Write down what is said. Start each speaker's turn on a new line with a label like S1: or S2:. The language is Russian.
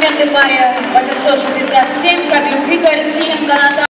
S1: команды паре 867 Каблюк Игорь, Синенко Наталья.